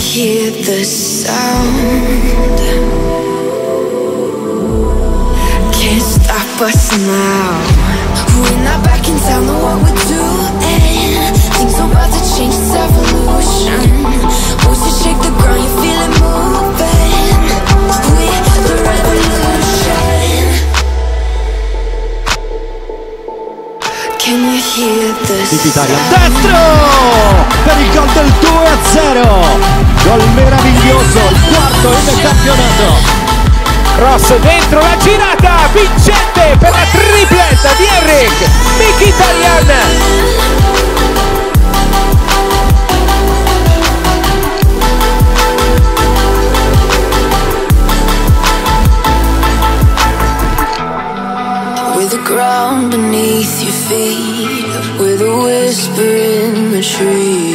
Hear the sound? Can't stop us now. We're not back in town, know what we're doing. Things are about to change, it's evolution. Voices shake the ground, you feel it moving. We're the revolution. Can you hear the sound? destro per il gol del 2 a 0 gol meraviglioso il quarto in campionato Cross dentro la girata vincente per la tripletta di Henrik Mkhitaryan With the ground beneath your feet, with a whisper in the trees.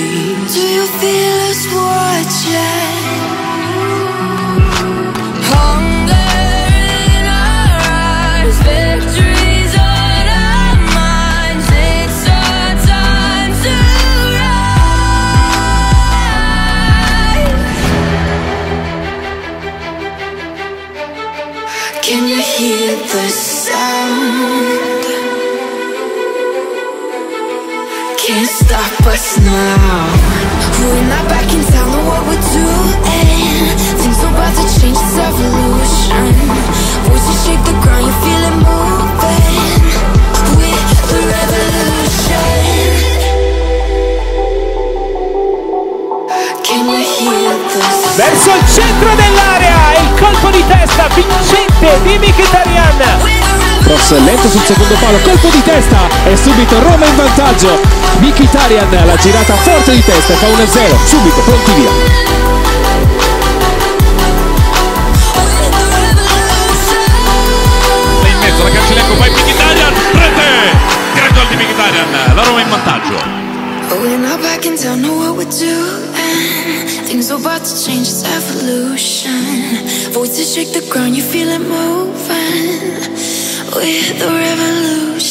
Can you hear the sound? Can't stop us now. We're not back in town, know what we're doing. Things about to change, it's evolution. Shake the ground, you feel it moving. We're the revolution. Can you hear the sound? verso il centro dell'area vincente di Mkhitaryan cross lento sul secondo palo colpo di testa. E subito Roma in vantaggio. Mkhitaryan la girata forte di testa e fa 1-0 subito pronti via. In mezzo la rete Roma in vantaggio. We're evolution. Voices shake the ground, you feel it moving. We're the revolution.